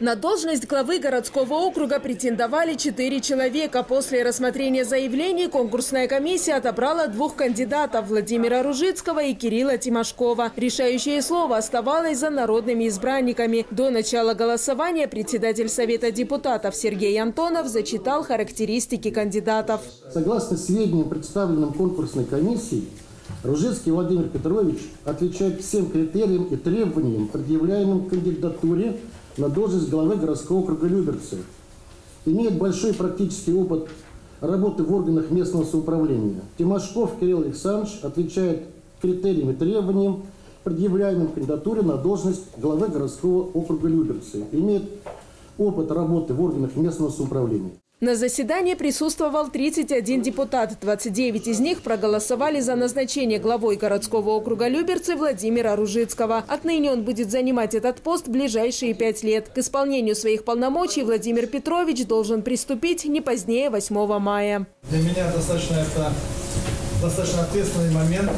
На должность главы городского округа претендовали четыре человека. После рассмотрения заявлений конкурсная комиссия отобрала двух кандидатов – Владимира Ружицкого и Кирилла Тимошкова. Решающее слово оставалось за народными избранниками. До начала голосования председатель Совета депутатов Сергей Антонов зачитал характеристики кандидатов. Согласно сведениям, представленным конкурсной комиссией, Ружицкий Владимир Петрович отвечает всем критериям и требованиям, предъявляемым к кандидатуре на должность главы городского округа Люберцы. Имеет большой практический опыт работы в органах местного самоуправления. Тимошков Кирилл Александрович отвечает критериям и требованиям, предъявляемым кандидатуре на должность главы городского округа Люберцы. Имеет опыт работы в органах местного самоуправления. На заседании присутствовал 31 депутат. 29 из них проголосовали за назначение главой городского округа Люберцы Владимира Ружицкого. Отныне он будет занимать этот пост в ближайшие пять лет. К исполнению своих полномочий Владимир Петрович должен приступить не позднее 8 мая. Для меня достаточно это достаточно ответственный момент,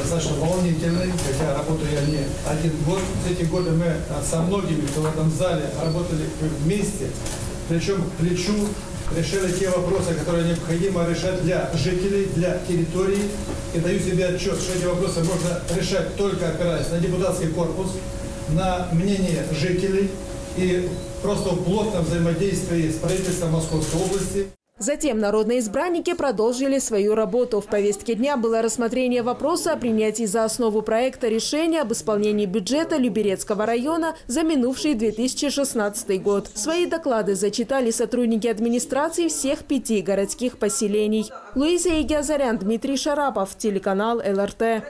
достаточно волнительный, хотя работаю я не один год. Эти годы мы со многими, кто в этом зале, работали вместе, к плечу, решили те вопросы, которые необходимо решать для жителей, для территории. И даю себе отчет, что эти вопросы можно решать только опираясь на депутатский корпус, на мнение жителей и просто в плотном взаимодействии с правительством Московской области. Затем народные избранники продолжили свою работу. В повестке дня было рассмотрение вопроса о принятии за основу проекта решения об исполнении бюджета Люберецкого района за минувший 2016 год. Свои доклады зачитали сотрудники администрации всех пяти городских поселений. Луиза Егиазарян, Дмитрий Шарапов, телеканал ЛРТ.